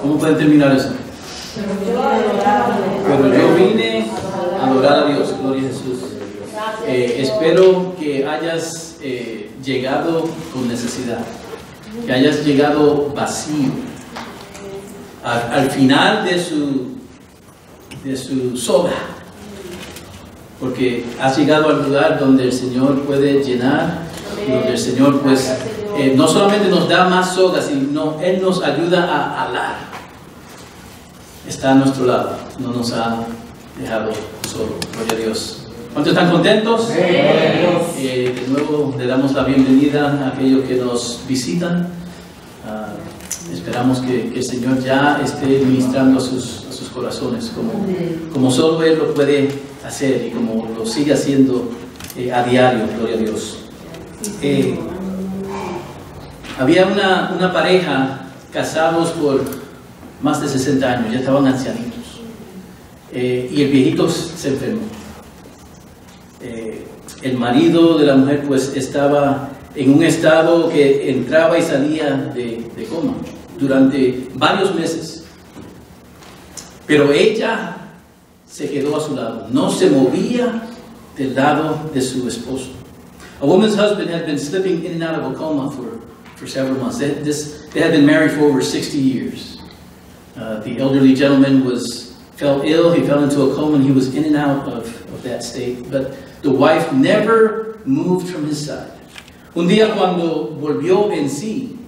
¿Cómo pueden terminar eso? Pero yo vine a adorar a Dios, gloria a Jesús. Eh, espero que hayas eh, llegado con necesidad, que hayas llegado vacío. Al, al final de su, de su soga, porque has llegado al lugar donde el Señor puede llenar, donde el Señor pues eh, no solamente nos da más sogas, sino Él nos ayuda a alar. Está a nuestro lado, no nos ha dejado solo, gloria a Dios. ¿Cuántos están contentos? Eh, de nuevo le damos la bienvenida a aquellos que nos visitan. Ah, esperamos que, que el Señor ya esté ministrando a sus, a sus corazones como, como solo Él lo puede hacer y como lo sigue haciendo eh, a diario, gloria a Dios. Eh, había una, pareja casados por más de 60 años, ya estaban ancianitos. Eh, y el viejito se enfermó. Eh, el marido de la mujer pues estaba en un estado que entraba y salía de coma durante varios meses. Pero ella se quedó a su lado, no se movía del lado de su esposo. A woman's husband had been slipping in and out of a coma for, for several months. They, this, they had been married for over 60 years. Uh, the elderly gentleman was fell ill, he fell into a coma, and he was in and out of, of that state. But the wife never moved from his side. Un día cuando volvió en sí,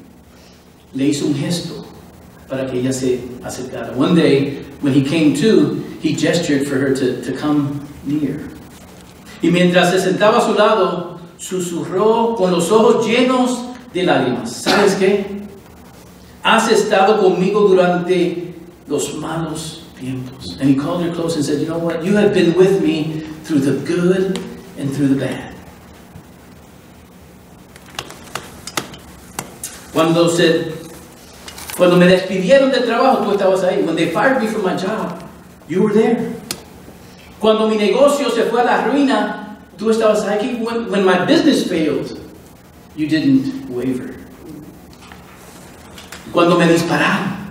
le hizo un gesto para que ella se acercara. One day, when he came to, he gestured for her to, to come near. Y mientras se sentaba a su lado, susurró con los ojos llenos de lágrimas. ¿Sabes qué? Has estado conmigo durante los malos tiempos. And he called her close and said, You know what? You have been with me through the good and through the bad. Cuando, se, cuando me despidieron del trabajo, tú estabas ahí. When they fired me from my job, you were there. Cuando mi negocio se fue a la ruina, tú estabas aquí. When, when my business failed, you didn't waver. Cuando me dispararon,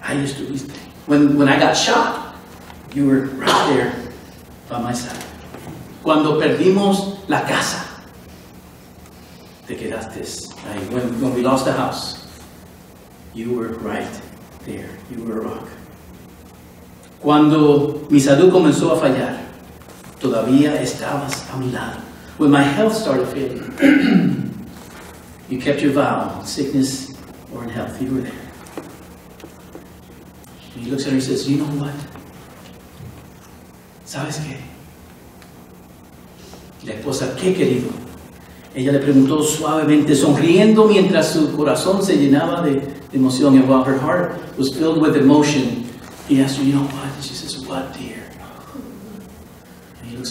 ahí estuviste. When, when I got shot, you were right there by my side. Cuando perdimos la casa, te quedaste ahí. When, when we lost the house, you were right there. You were a rock. Cuando mi salud comenzó a fallar, todavía estabas a mi lado. When my health started failing, you kept your vow, sickness or in health, you were there. And he looks at her and says, You know what? ¿Sabes qué? La esposa, ¿qué querido? Ella le preguntó suavemente, sonriendo mientras su corazón se llenaba de, emoción. And while her heart was filled with emotion, he asked her, You know what? And she says, What, dear?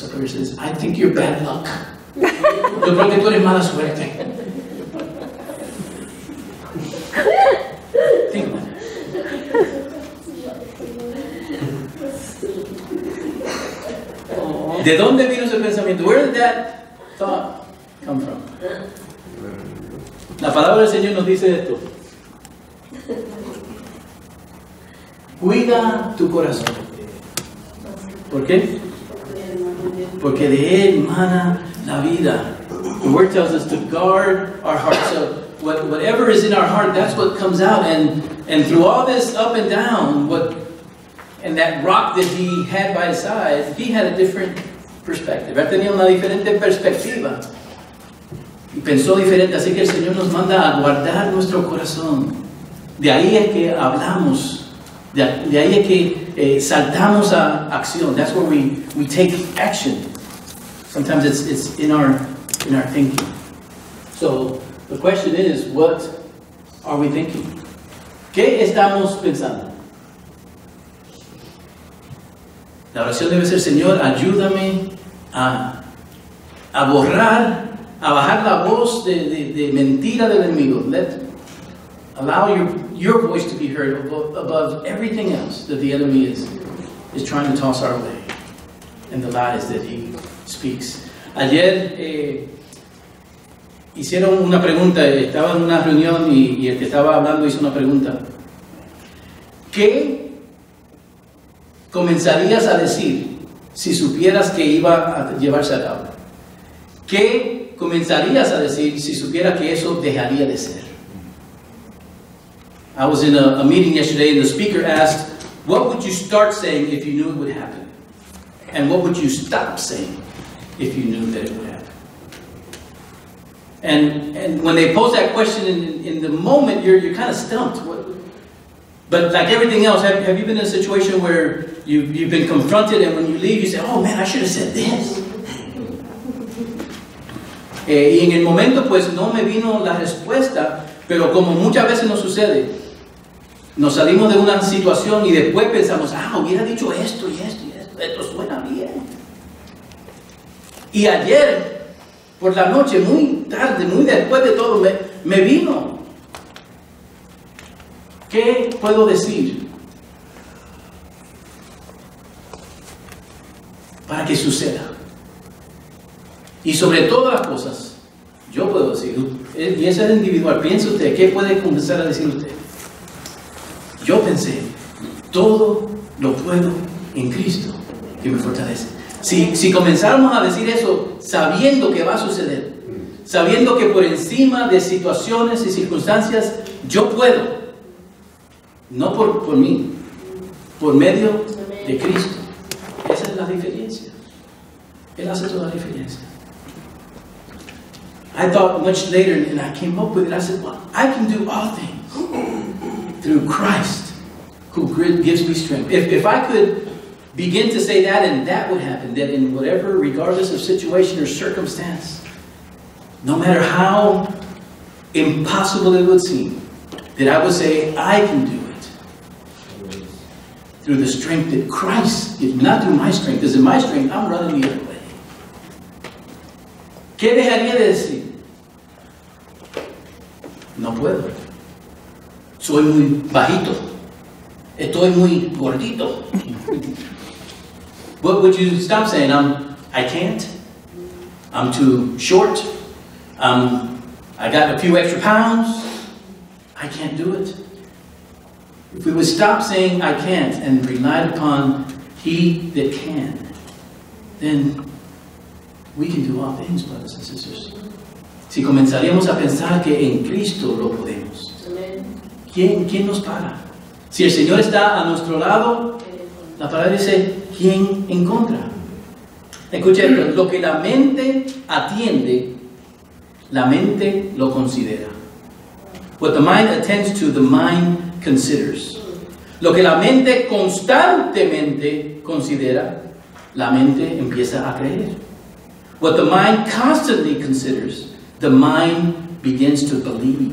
Looks I think you're bad luck. Yo creo que tú eres mala suerte. Think about. ¿De dónde vino ese pensamiento? Where did that thought come from? La palabra del Señor nos dice esto. Cuida tu corazón. ¿Por qué? Porque de él mana la vida. The word tells us to guard our heart. So what, whatever is in our heart, that's what comes out. And and through all this up and down, what and that rock that he had by his side, he had a different perspective. Él tenía una diferente perspectiva. Y pensó diferente, así que el Señor nos manda a guardar nuestro corazón. De ahí es que hablamos, de, de ahí es que eh, saltamos a acción. That's where we, we take action. Sometimes it's, it's in, our, in our thinking. So the question is, what are we thinking? ¿Qué estamos pensando? La oración debe ser, Señor, ayúdame a, a borrar, a bajar la voz de, de, de mentira del enemigo. Let, allow your, your voice to be heard above, above everything else that the enemy is, is trying to toss our way and the lies that he speaks. Ayer eh, hicieron una pregunta, estaba en una reunión y, y el que estaba hablando hizo una pregunta. ¿qué comenzarías a decir si supieras que iba a llevarse a cabo? ¿Qué comenzarías a decir si supieras que eso dejaría de ser? I was in a, a meeting yesterday and the speaker asked, What would you start saying if you knew it would happen? And what would you stop saying if you knew that it would happen? And, and when they pose that question in, in the moment, you're, you're kind of stumped. What, but like everything else, have, have you been in a situation where you've, you've been confronted and when you leave, you say, oh man, I should have said this? Eh, y en el momento, pues no me vino la respuesta, pero como muchas veces nos sucede, nos salimos de una situación y después pensamos, ah, hubiera dicho esto y esto y esto, esto suena bien. Y ayer, por la noche, muy tarde, muy después de todo, me, vino. ¿Qué puedo decir para que suceda? Y sobre todas las cosas, yo puedo decir, y ese es individual, piensa usted, ¿qué puede comenzar a decir usted? Yo pensé, todo lo puedo en Cristo que me fortalece. Si, si comenzáramos a decir eso sabiendo que va a suceder, sabiendo que por encima de situaciones y circunstancias yo puedo, no por, por mí, por medio de Cristo. Esa es la diferencia. Él hace toda la diferencia. I thought much later and I came up with it. I said, well, I can do all things through Christ who gives me strength. If, if I could begin to say that and that would happen, that in whatever, regardless of situation or circumstance, no matter how impossible it would seem, that I would say, I can do it through the strength that Christ gives not through my strength, because in my strength, I'm running the other way. ¿Qué dejaría de decir? No puedo. Soy muy bajito. Estoy muy gordito. what would you stop saying? I'm, I can't. I'm too short. Um, I got a few extra pounds. I can't do it. If we would stop saying I can't and relied upon He that can, then we can do all things, brothers and sisters. Si comenzaríamos a pensar que en Cristo lo podemos, ¿quién, quién nos para? Si el Señor está a nuestro lado, la palabra dice, ¿quién en contra? Escuche lo que la mente atiende, la mente lo considera. What the mind attends to, the mind considers. Lo que la mente constantemente considera, la mente empieza a creer. What the mind constantly considers, the mind begins to believe.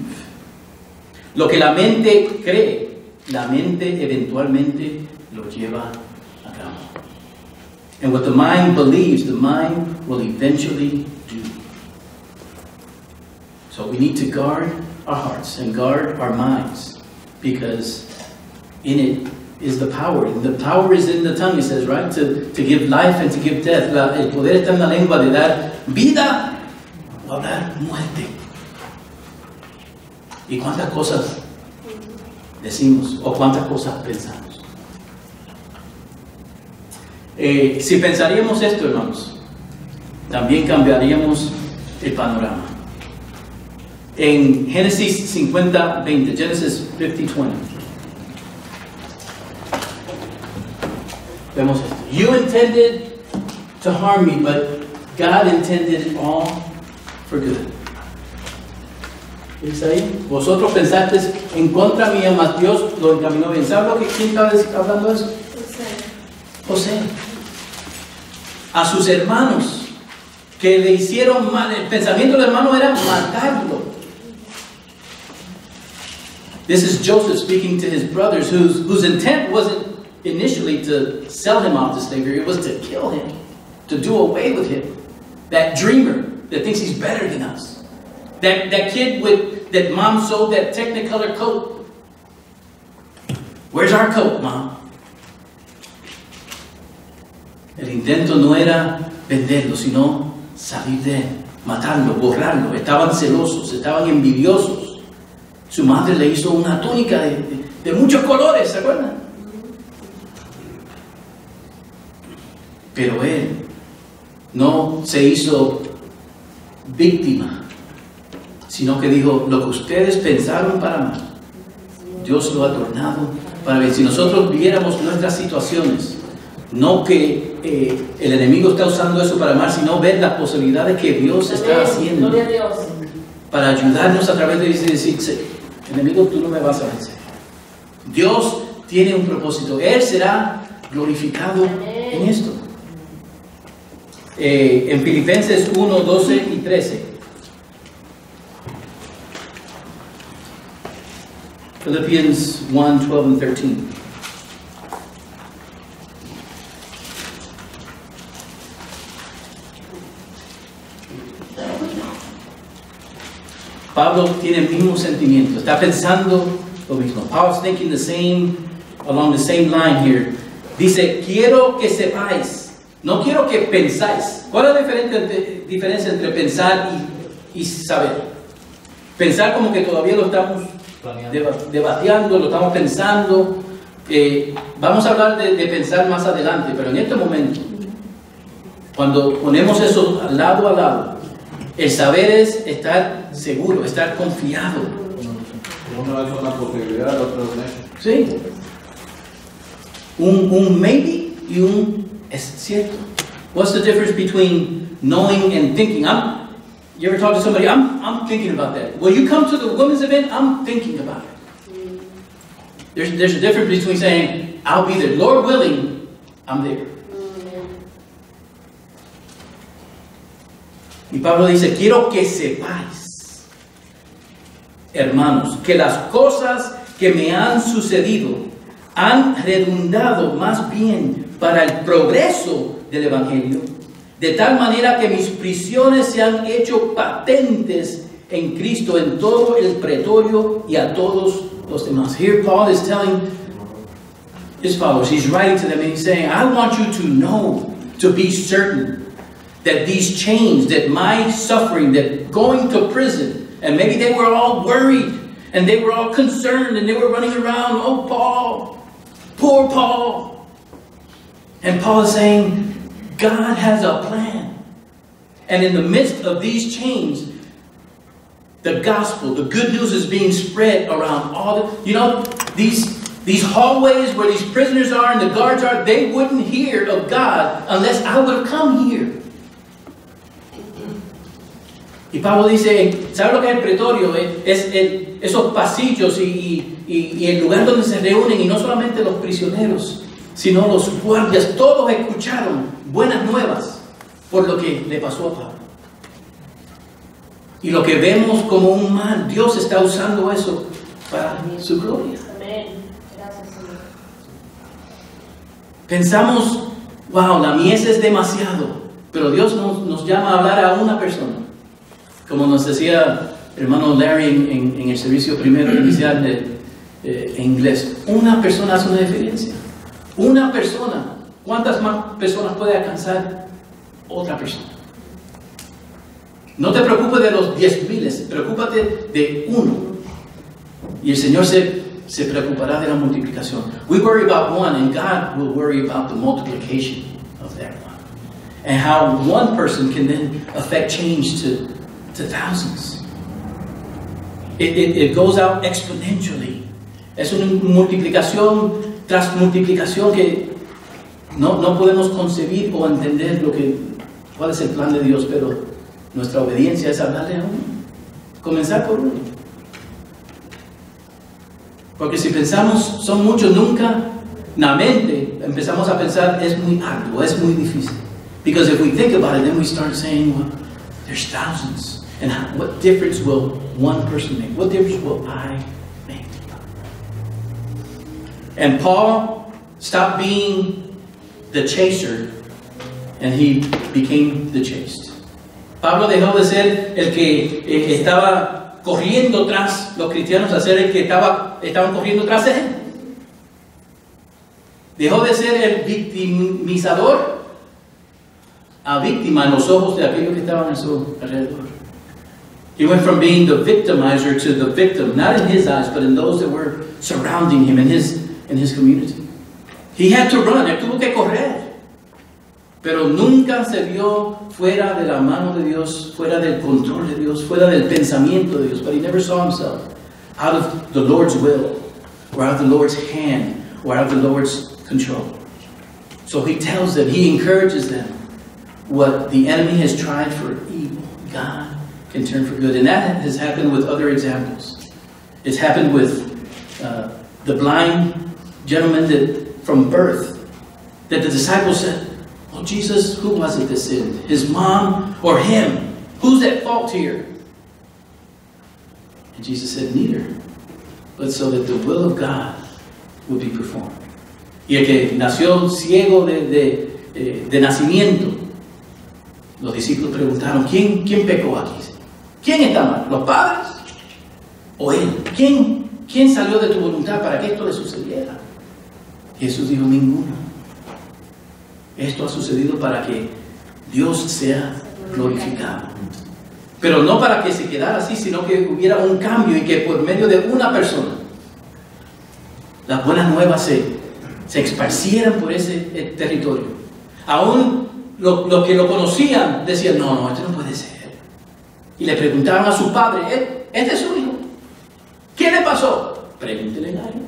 Lo que la mente cree, la mente eventualmente lo lleva a. And what the mind believes, the mind will eventually do. So we need to guard our hearts and guard our minds because in it is the power. And the power is in the tongue, he says, right? To, to give life and to give death. La, el poder está en la lengua de dar vida o hablar muerte. ¿Y cuántas cosas decimos o cuántas cosas pensamos? Eh, si pensaríamos esto, hermanos, también cambiaríamos el panorama. En Génesis 50, 20, Genesis 50, 20. Vemos esto. You intended to harm me, but God intended it all for good. ¿Dice ahí? Vosotros pensaste en contra mía, mas Dios lo encaminó bien. ¿Sabe lo que quién estaba hablando de eso? José. A sus hermanos que le hicieron mal. El pensamiento del hermano era matarlo. This is Joseph speaking to his brothers, whose, whose intent wasn't initially to sell him off to slavery, it was to kill him, to do away with him. That dreamer that thinks he's better than us. That, that kid with that mom sold that Technicolor coat. Where's our coat, mom? El intento no era venderlo, sino salir de él, matarlo, borrarlo. Estaban celosos, estaban envidiosos. Su madre le hizo una túnica de, muchos colores, ¿se acuerdan? Pero él no se hizo víctima, sino que dijo, lo que ustedes pensaron para mal, Dios lo ha tornado para bien. Si nosotros viéramos nuestras situaciones, no que eh, el enemigo está usando eso para mal, sino ver las posibilidades que Dios está haciendo para ayudarnos a través de decir, enemigo, tú no me vas a vencer. Dios tiene un propósito. Él será glorificado en esto. Eh, en Filipenses 1, 12 y 13. Philippians 1, 12 and 13. Pablo tiene el mismo sentimiento, está pensando lo mismo. Paul's thinking the same, along the same line here. Dice, quiero que sepáis, no quiero que pensáis. ¿Cuál es la diferencia entre, diferencia entre pensar y, y saber? Pensar como que todavía lo estamos deba- debateando, lo estamos pensando. Eh, vamos a hablar de, de pensar más adelante, pero en este momento, cuando ponemos eso lado a lado, el saber es estar seguro, estar confiado. Uno es una posibilidad, el otro es. Sí. Un, un maybe y un es cierto. What's the difference between knowing and thinking? I'm, you ever talk to somebody? I'm, I'm thinking about that. Will you come to the women's event? I'm thinking about it. There's, there's a difference between saying, I'll be there. Lord willing, I'm there. Y Pablo dice, quiero que sepáis, hermanos, que las cosas que me han sucedido han redundado más bien para el progreso del Evangelio, de tal manera que mis prisiones se han hecho patentes en Cristo en todo el pretorio y a todos los demás. Here Paul is telling his followers, he's writing to them and he's saying, I want you to know, to be certain that these chains, that my suffering, that going to prison, and maybe they were all worried and they were all concerned and they were running around, oh, Paul, poor Paul. And Paul is saying, God has a plan. And in the midst of these chains, the gospel, the good news is being spread around all the, you know, these these hallways where these prisoners are and the guards are, they wouldn't hear of God unless I would have come here. Y Pablo dice, ¿sabe lo que es el pretorio? Es, el- esos pasillos y, y- y- y el lugar donde se reúnen, y no solamente los prisioneros, sino los guardias, todos escucharon buenas nuevas por lo que le pasó a Pablo. Y lo que vemos como un mal, Dios está usando eso para su gloria. Amén. Gracias, Señor. Pensamos, wow, la mies es demasiado, pero Dios nos, nos llama a hablar a una persona. Como nos decía hermano Larry en, en- el servicio primero inicial de, eh, inglés, una persona hace una diferencia. Una persona, ¿cuántas más personas puede alcanzar otra persona? No te preocupes de los diez miles, preocúpate de uno. Y el Señor se, se preocupará de la multiplicación. We worry about one, and God will worry about the multiplication of that one. And how one person can then affect change to, to thousands. It, it, it goes out exponentially. Es una multiplicación tras multiplicación que no, no podemos concebir o entender lo que, cuál es el plan de Dios, pero nuestra obediencia es hablarle a uno. Comenzar por uno. Porque si pensamos, son muchos, nunca, la mente, empezamos a pensar, es muy arduo, es muy difícil. Because if we think about it, then we start saying, well, there's thousands. And what difference will one person make? What difference will I make? And Paul stopped being the chaser and he became the chased. Pablo dejó de ser el que estaba corriendo tras los cristianos a ser el que estaba, estaban corriendo tras él. Dejó de ser el victimizador a víctima en los ojos de aquellos que estaban a su alrededor. He went from being the victimizer to the victim, not in his eyes, but in those that were surrounding him in his, in his community. He had to run, él tuvo que correr. Pero nunca se vio fuera de la mano de Dios, fuera del control de Dios, fuera del pensamiento de Dios. But he never saw himself out of the Lord's will, or out of the Lord's hand, or out of the Lord's control. So he tells them, he encourages them, what the enemy has tried for evil, God can turn for good. And that has happened with other examples. It's happened with uh, the blind gentleman that from birth, that the disciples said, Well, Jesus, who was it that sinned? His mom or him? Who's at fault here? And Jesus said, Neither, but so that the will of God would be performed. Y el que nació ciego de, de, eh, de nacimiento, los discípulos preguntaron, ¿quién, ¿quién pecó aquí? ¿Quién está mal? ¿Los padres? ¿O él? ¿Quién, ¿Quién salió de tu voluntad para que esto le sucediera? Jesús dijo, ninguno. Esto ha sucedido para que Dios sea glorificado. Pero no para que se quedara así, sino que hubiera un cambio y que por medio de una persona las buenas nuevas se, se esparcieran por ese eh, territorio. Aún los lo que lo conocían decían, no, no, esto no. Y le preguntaron a su padre, "¿Eh, ¿este es su hijo? ¿Qué le pasó? Pregúntele a él.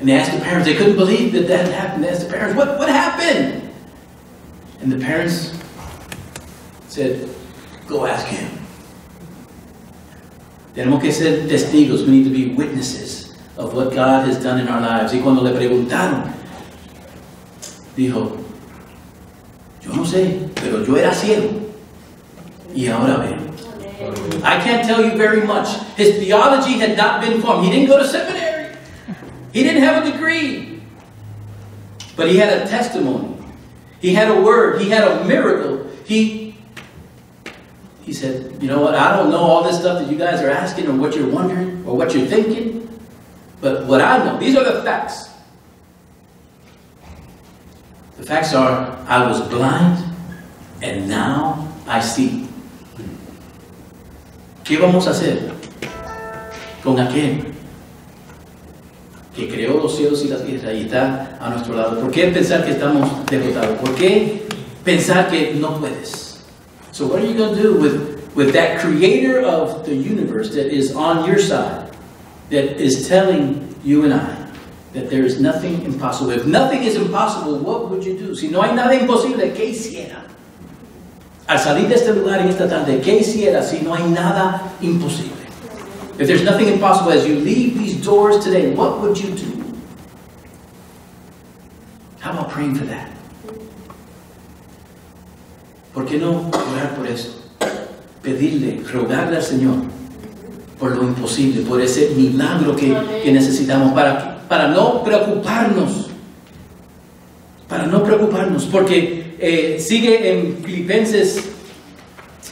And they asked the parents, they couldn't believe that that happened. They asked the parents, what, what happened? And the parents said, go ask him. Tenemos que ser testigos. We need to be witnesses of what God has done in our lives. Y cuando le preguntaron, dijo, yo no sé, pero yo era ciego. Y ahora veo. I can't tell you very much. His theology had not been formed. He didn't go to seminary. He didn't have a degree. But he had a testimony. He had a word. He had a miracle. He he said, you know what? I don't know all this stuff that you guys are asking or what you're wondering or what you're thinking. But what I know, these are the facts. The facts are I was blind and now I see. ¿Qué vamos a hacer con aquel que creó los cielos y la tierra y está a nuestro lado? ¿Por qué pensar que estamos derrotados? ¿Por qué pensar que no puedes? So what are you going to do with, with that creator of the universe that is on your side, that is telling you and I that there is nothing impossible? If nothing is impossible, what would you do? Si no hay nada imposible, ¿qué hiciera? Al salir de este lugar en esta tarde, ¿qué hiciera si no hay nada imposible? If there's nothing impossible as you leave these doors today, what would you do? How about praying for that? ¿Por qué no orar por eso? Pedirle, rogarle al Señor por lo imposible, por ese milagro que, que necesitamos, para, para no preocuparnos. Para no preocuparnos, porque eh, sigue en Filipenses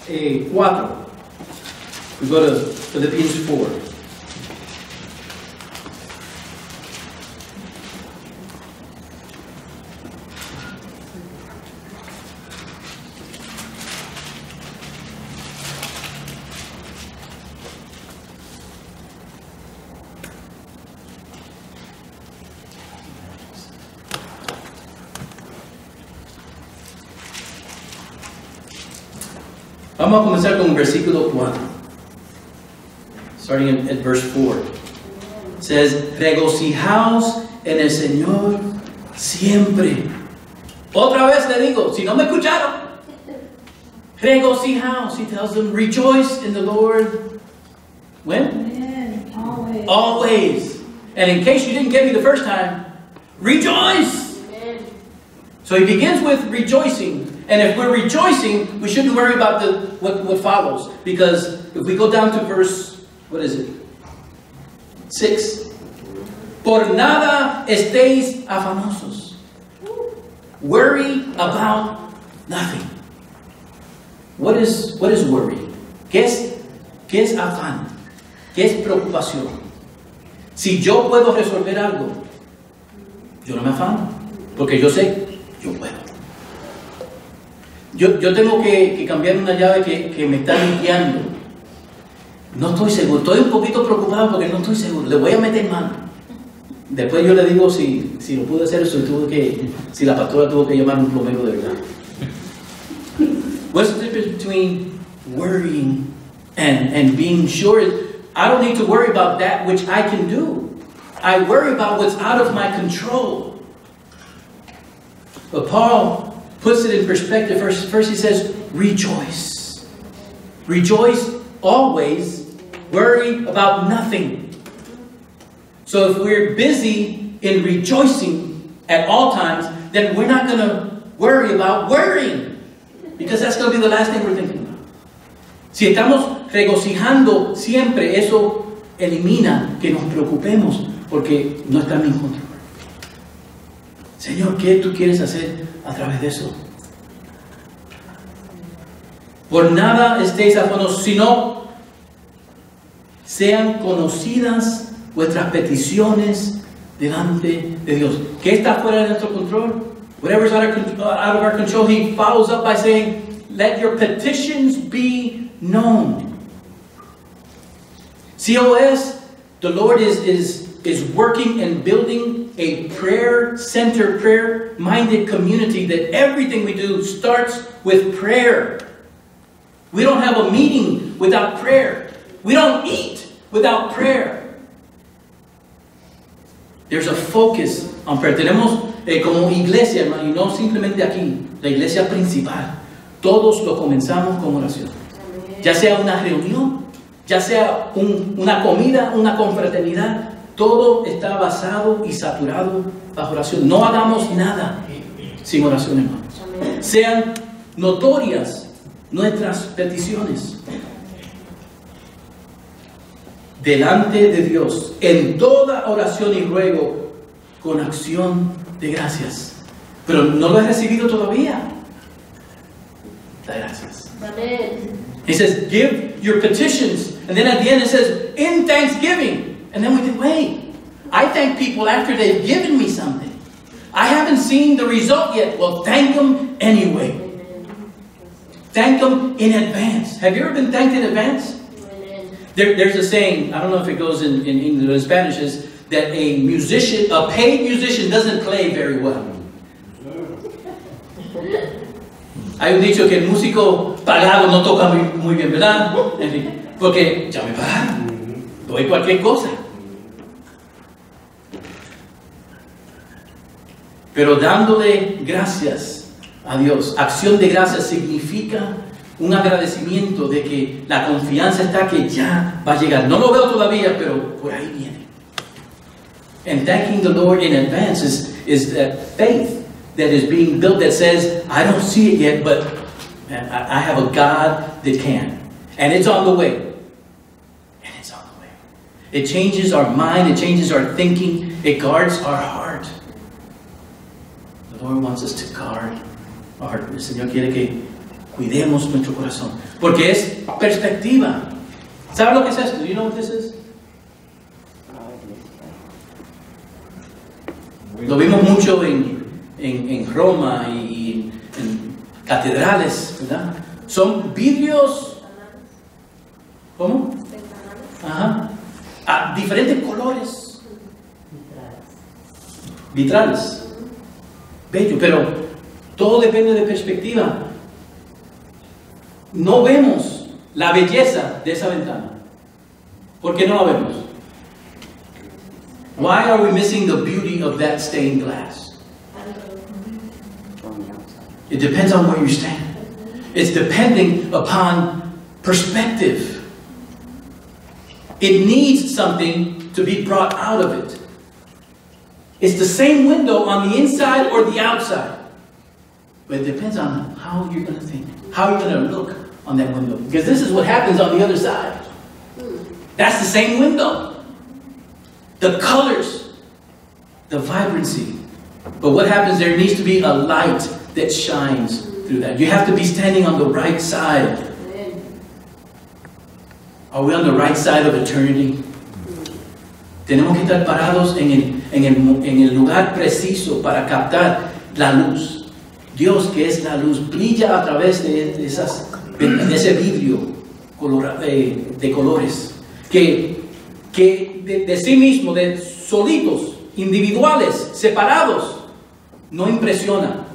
eh, 4. We go to Philippians 4. Versículo 4. Starting at, at verse 4. It says, regocijaos en el Señor siempre. Otra vez le digo, si no me escucharon, regocijaos. He tells them, rejoice in the Lord. When? Amen. Always. Always. And in case you didn't get me the first time, rejoice. Amen. So he begins with rejoicing. And if we're rejoicing, we shouldn't worry about the, what, what follows. Because if we go down to verse, what is it? 6. Por nada estéis afanosos. Worry about nothing. What is, what is worry? ¿Qué es, ¿Qué es afán? ¿Qué es preocupación? Si yo puedo resolver algo, yo no me afano. Porque yo sé, yo puedo. Yo, yo tengo que, cambiar una llave que, que me está limpiando. No estoy seguro, estoy un poquito preocupado porque no estoy seguro. Le voy a meter mano. Después yo le digo si, si lo pude hacer, tuve que, si la pastora tuvo que llamar un plomero de verdad. What's the difference between worrying and, and being sure? I don't need to worry about that which I can do. I worry about what's out of my control. But Paul puts it in perspective. First, first he says, rejoice. Rejoice always, worry about nothing. So if we're busy in rejoicing at all times, then we're not going to worry about worrying. Because that's going to be the last thing we're thinking about. Si estamos regocijando siempre, eso elimina que nos preocupemos porque no está en control. Señor, ¿qué tú quieres hacer a través de eso? Por nada estéis afanosos, sino sean conocidas vuestras peticiones delante de Dios. ¿Qué está fuera de nuestro control? Whatever's out of, con- out of our control, he follows up by saying, let your petitions be known. COS, the Lord is, is, is working and building a prayer center, prayer minded community that everything we do starts with prayer. We don't have a meeting without prayer. We don't eat without prayer. There's a focus on prayer. Tenemos eh, como iglesia, hermano, y no simplemente aquí, la iglesia principal. Todos lo comenzamos con oración. Ya sea una reunión, ya sea un- una comida, una confraternidad, todo está basado y saturado bajo oración. No hagamos nada sin oración, hermanos. Sean notorias nuestras peticiones delante de Dios en toda oración y ruego con acción de gracias. Pero no lo he recibido todavía. Da gracias. Amén. He says, give your petitions. And then at the end it says, in thanksgiving. And then we think, wait, I thank people after they've given me something. I haven't seen the result yet. Well, thank them anyway. Thank them in advance. Have you ever been thanked in advance? There, there's a saying, I don't know if it goes in, in English or Spanish, is that a musician, a paid musician doesn't play very well. Hay un dicho que el músico pagado no toca muy, muy bien, ¿verdad? Porque ya me pagaron, doy cualquier cosa. Pero dándole gracias a Dios, acción de gracias significa un agradecimiento de que la confianza está que ya va a llegar. No lo veo todavía, pero por ahí viene. And thanking the Lord in advance is, is that faith that is being built that says, I don't see it yet, but uh, I, I have a God that can. And it's on the way. And it's on the way. It changes our mind, it changes our thinking, it guards our heart. El Señor quiere que cuidemos nuestro corazón. Porque es perspectiva. ¿Sabe lo que es esto? Do you know what this is? Lo vimos mucho en, en, en Roma y, en catedrales, ¿verdad? Son vidrios, ¿cómo? Ajá. A diferentes colores. Vitrales. Bello, pero todo depende de perspectiva. No vemos la belleza de esa ventana. ¿Por qué no la vemos? Why are we missing the beauty of that stained glass? It depends on where you stand. It's depending upon perspective. It needs something to be brought out of it. It's the same window on the inside or the outside. But it depends on how you're going to think, how you're going to look on that window. Because this is what happens on the other side. Hmm. That's the same window. The colors, the vibrancy. But what happens, there needs to be a light that shines through that. You have to be standing on the right side. Are we on the right side of eternity? Tenemos que estar parados en el, lugar preciso para captar la luz. Dios que es la luz brilla a través de, ese vidrio eh, de colores, que, de, sí mismo, de solitos, individuales, separados, no impresiona.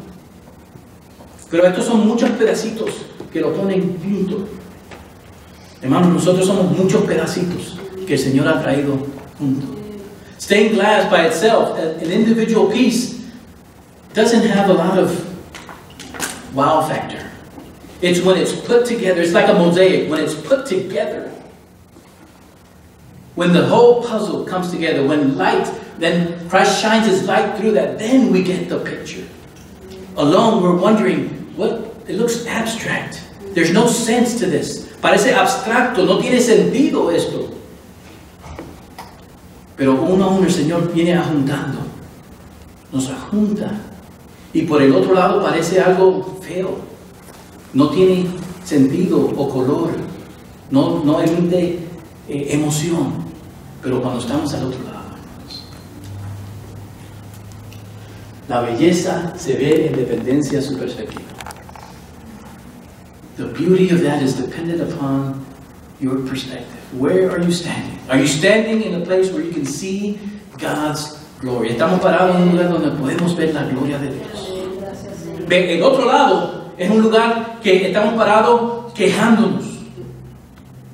Pero estos son muchos pedacitos que lo ponen junto. Hermanos, nosotros somos muchos pedacitos que el Señor ha traído. Mm-hmm. Stained glass by itself, an individual piece, doesn't have a lot of wow factor. It's when it's put together, it's like a mosaic, when it's put together. When the whole puzzle comes together, when light, then Christ shines his light through that, then we get the picture. Alone, we're wondering, what? It looks abstract. There's no sense to this. Parece abstracto, no tiene sentido esto. Pero uno a uno el Señor viene ajuntando, nos ajunta. Y por el otro lado parece algo feo, no tiene sentido o color, no, no emite eh, emoción. Pero cuando estamos al otro lado, la belleza se ve en dependencia a su perspectiva. The beauty of that is dependent upon your perspective. Where are you standing? Are you standing in a place where you can see God's glory? Estamos parados en un lugar donde podemos ver la gloria de Dios. Ve, el otro lado es un lugar que estamos parados quejándonos.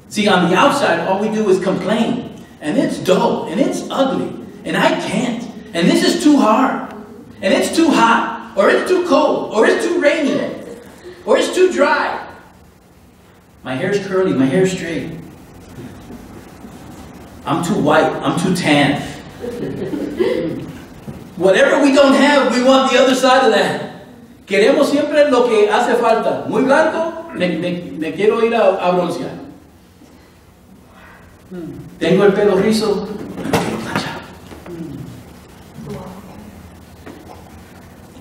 See, on the outside, all we do is complain. And it's dull, and it's ugly, and I can't. And this is too hard, and it's too hot, or it's too cold, or it's too rainy, or it's too dry. My hair's curly, my hair's straight. I'm too white, I'm too tan. Whatever we don't have, we want the other side of that. Queremos siempre lo que hace falta. Muy blanco, me, me- me quiero ir a, a broncear. Tengo el pelo rizo.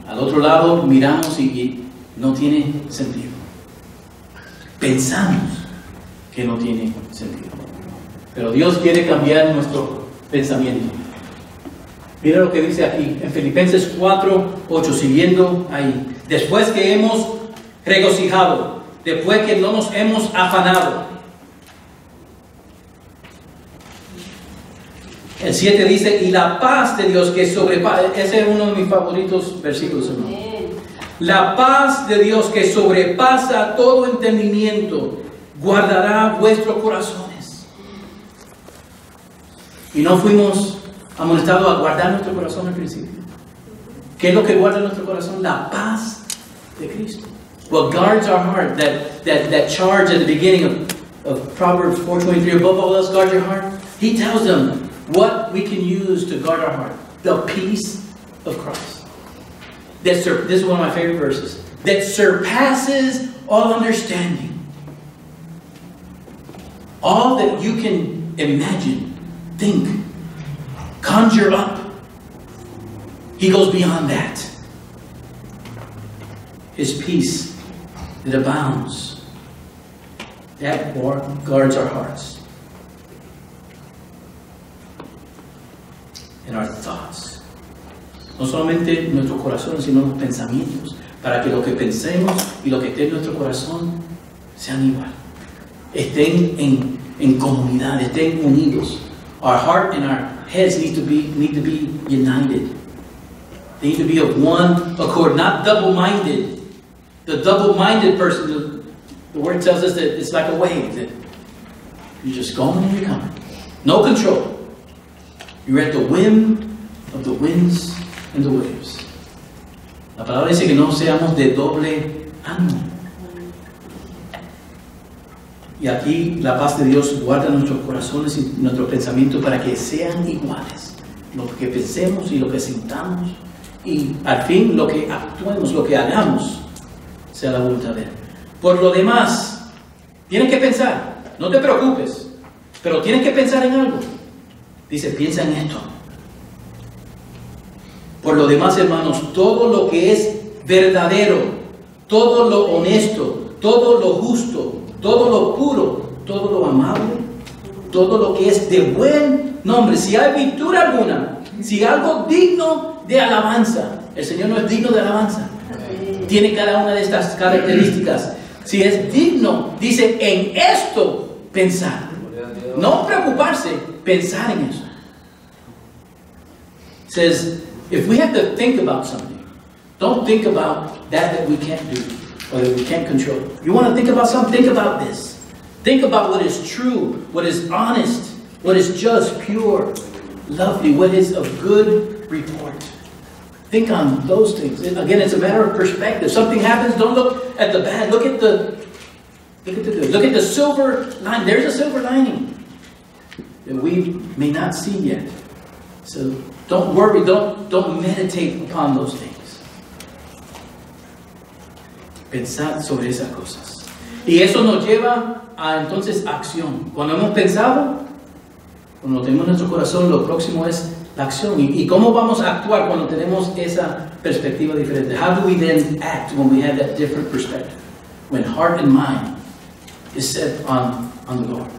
Al otro lado miramos y, y no tiene sentido. Pensamos que no tiene sentido. Pero Dios quiere cambiar nuestro pensamiento. Mira lo que dice aquí en Filipenses 4, 8, siguiendo ahí. Después que hemos regocijado, después que no nos hemos afanado. El 7 dice, y la paz de Dios que sobrepasa, ese es uno de mis favoritos versículos, hermano. La paz de Dios que sobrepasa todo entendimiento guardará vuestros corazones. Y no fuimos amonestados a guardar nuestro corazón al principio. ¿Qué es lo que guarda nuestro corazón? La paz de Cristo. What guards our heart, that, that, that charge at the beginning of, of Proverbs 4.23, above all else guard your heart. He tells them what we can use to guard our heart. The peace of Christ that sur- this is one of my favorite verses that surpasses all understanding. All that you can imagine think conjure up he goes beyond that. His peace that abounds that guards our hearts and our thoughts no solamente nuestros corazones, sino los pensamientos, para que lo que pensemos y lo que esté en nuestro corazón sean igual, estén en, en comunidad, estén unidos. Our heart and our heads need to be need to be united. They need to be of one accord, not double-minded. The double-minded person, the, the word tells us that it's like a wave that you're just going and you're coming. No control. You're at the whim of the winds and the waves. La palabra dice que no seamos de doble ánimo. Y aquí la paz de Dios guarda nuestros corazones y nuestros pensamientos para que sean iguales. Lo que pensemos y lo que sintamos y al fin lo que actuemos, lo que hagamos, sea la voluntad de Él. Por lo demás, tienes que pensar, no te preocupes, pero tienes que pensar en algo. Dice, piensa en esto. Por lo demás, hermanos, todo lo que es verdadero, todo lo honesto, todo lo justo, todo lo puro, todo lo amable, todo lo que es de buen nombre, si hay virtud alguna, si algo digno de alabanza, el Señor no es digno de alabanza. Tiene cada una de estas características. Si es digno, dice en esto pensar. No preocuparse, pensar en eso. Says, if we have to think about something, don't think about that that we can't do or that we can't control. You want to think about something? Think about this. Think about what is true, what is honest, what is just, pure, lovely, what is of good report. Think on those things. And Again, it's a matter of perspective. Something happens, don't look at the bad. Look at the look at the good. Look at the silver line. There's a silver lining that we may not see yet. So don't worry, don't don't meditate upon those things. Pensad sobre esas cosas. Y eso nos lleva a entonces acción. Cuando hemos pensado, cuando tenemos en nuestro corazón, lo próximo es la acción. ¿Y, cómo vamos a actuar cuando tenemos esa perspectiva diferente? How do we then act when we have that different perspective? When heart and mind is set on, on the Lord.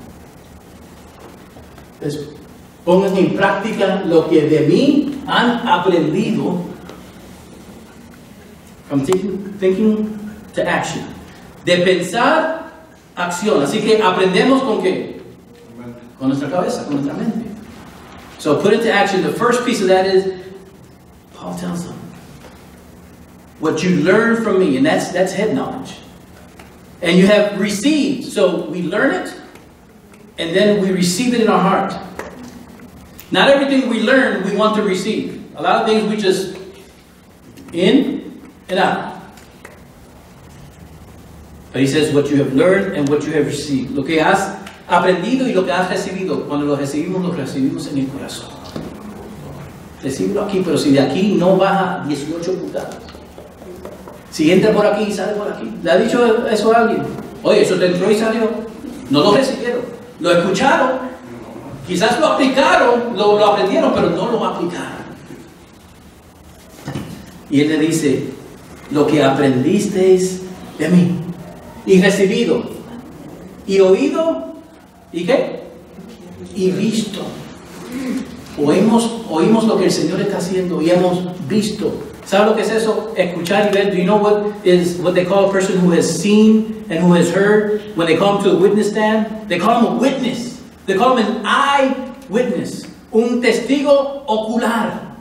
Pongan en práctica lo que de mí han aprendido from thinking, thinking to action. De pensar, acción. Así que aprendemos con qué? Con nuestra cabeza, con nuestra mente. So put into action. The first piece of that is Paul tells them what you learn from me, and that's that's head knowledge. And you have received. So we learn it, and then we receive it in our heart. Not everything we learn we want to receive. A lot of things we just in and out. But he says what you have learned and what you have received. Lo que has aprendido y lo que has recibido. Cuando lo recibimos, lo recibimos en el corazón. Recíbelo aquí, pero si de aquí no baja 18 pulgadas. Si entra por aquí y sale por aquí. ¿Le ha dicho eso a alguien? Oye, eso te entró y salió. No lo recibieron. Lo escucharon. Quizás lo aplicaron, lo, aprendieron, pero no lo aplicaron. Y él le dice, lo que aprendisteis de mí y recibido y oído y qué y visto. Oímos oímos lo que el Señor está haciendo y hemos visto. ¿sabe lo que es eso? escuchar y ver. Do you know what is what they call a person who has seen and who has heard when they him to the witness stand they call him a witness they call him an eyewitness un testigo ocular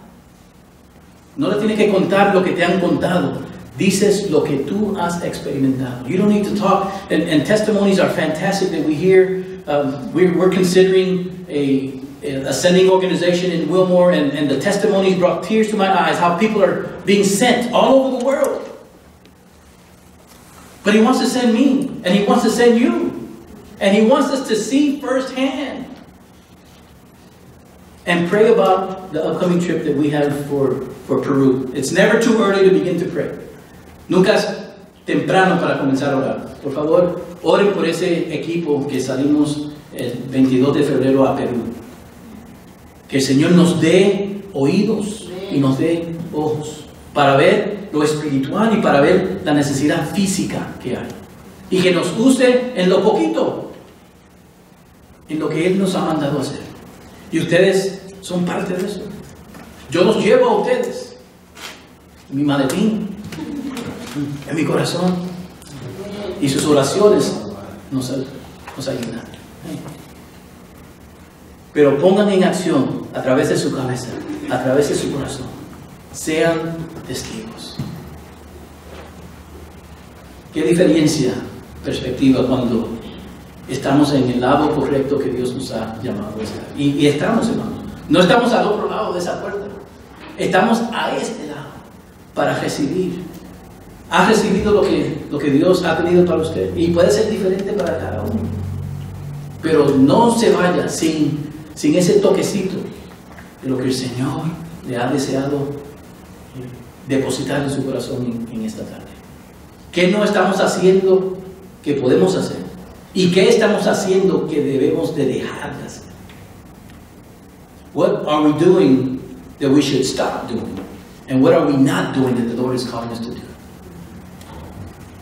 no le tienes que contar lo que te han contado. Dices lo que tú has experimentado. You don't need to talk. And, and testimonies are fantastic that we hear. Um, we're, we're considering a, a sending organization in Wilmore, and, and the testimonies brought tears to my eyes how people are being sent all over the world. But He wants to send me, and He wants to send you. And He wants us to see firsthand and pray about the upcoming trip that we have for, for Peru. It's never too early to begin to pray. Nunca es temprano para comenzar a orar. Por favor, oren por ese equipo que salimos el 22 de febrero a Perú. Que el Señor nos dé oídos y nos dé ojos para ver lo espiritual y para ver la necesidad física que hay. Y que nos use en lo poquito, en lo que Él nos ha mandado hacer. Y ustedes son parte de eso. Yo los llevo a ustedes. En mi maletín, en mi corazón. Y sus oraciones nos ayudan. Pero pongan en acción a través de su cabeza, a través de su corazón. Sean testigos. ¿Qué diferencia perspectiva cuando estamos en el lado correcto que Dios nos ha llamado a estar? Y, estamos, hermanos. No estamos al otro lado de esa puerta. Estamos a este lado para recibir. Ha recibido lo que, lo que Dios ha tenido para usted. Y puede ser diferente para cada uno. Pero no se vaya sin, sin ese toquecito de lo que el Señor le ha deseado depositar en su corazón en, en esta tarde. ¿Qué no estamos haciendo que podemos hacer? ¿Y qué estamos haciendo que debemos de dejar de hacer? What are we doing that we should stop doing? And what are we not doing that the Lord is calling us to do?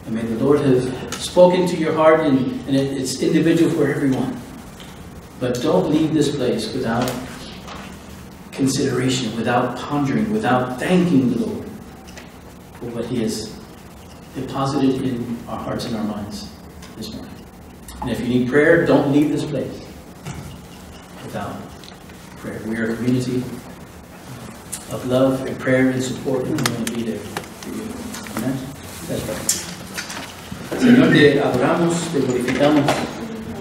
And may the Lord have spoken to your heart, and, and it, it's individual for everyone. But don't leave this place without consideration, without pondering, without thanking the Lord for what He has deposited in our hearts and our minds this morning. And if you need prayer, don't leave this place without prayer. We are a community of love and prayer and support, and we want to be there for you. Amen? Let's pray. Señor, te adoramos, te glorificamos.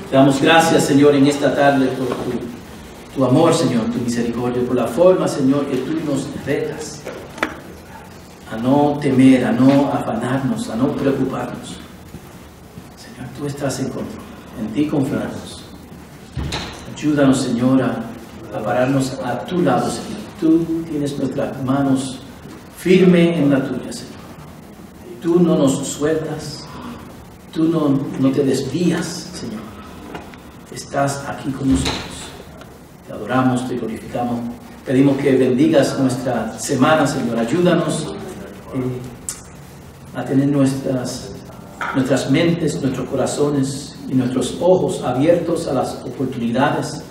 Te damos gracias, Señor, en esta tarde por tu, tu amor, Señor, tu misericordia, por la forma, Señor, que tú nos retas a no temer, a no afanarnos, a no preocuparnos. Señor, tú estás en control, en ti confiamos. Ayúdanos, Señor, a, pararnos a tu lado, Señor. Tú tienes nuestras manos firme en la tuya, Señor. Tú no nos sueltas, tú no, no te desvías, Señor. Estás aquí con nosotros. Te adoramos, te glorificamos. Pedimos que bendigas nuestra semana, Señor. Ayúdanos eh, a tener nuestras, nuestras mentes, nuestros corazones y nuestros ojos abiertos a las oportunidades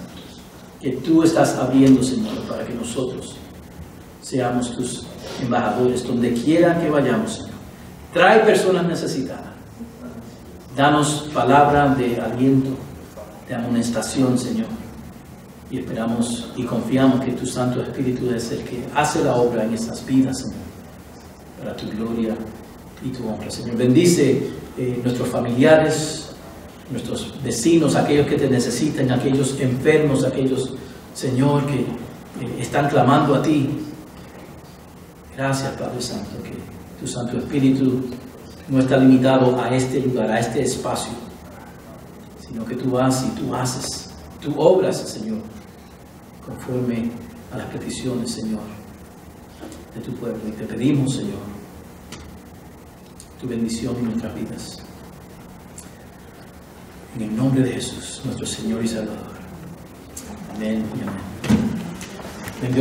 que tú estás abriendo, Señor, para que nosotros seamos tus embajadores donde quiera que vayamos, Señor. Trae personas necesitadas. Danos palabra de aliento, de amonestación, Señor. Y esperamos y confiamos que tu Santo Espíritu es el que hace la obra en estas vidas, Señor, para tu gloria y tu honra, Señor. Bendice eh, nuestros familiares, nuestros vecinos, aquellos que te necesitan, aquellos enfermos, aquellos, Señor, que eh, están clamando a ti. Gracias, Padre Santo, que tu Santo Espíritu no está limitado a este lugar, a este espacio, sino que tú vas y tú haces, tú obras, Señor, conforme a las peticiones, Señor, de tu pueblo. Y te pedimos, Señor, tu bendición en nuestras vidas. En el nombre de Jesús, nuestro Señor y Salvador. Amén y amén.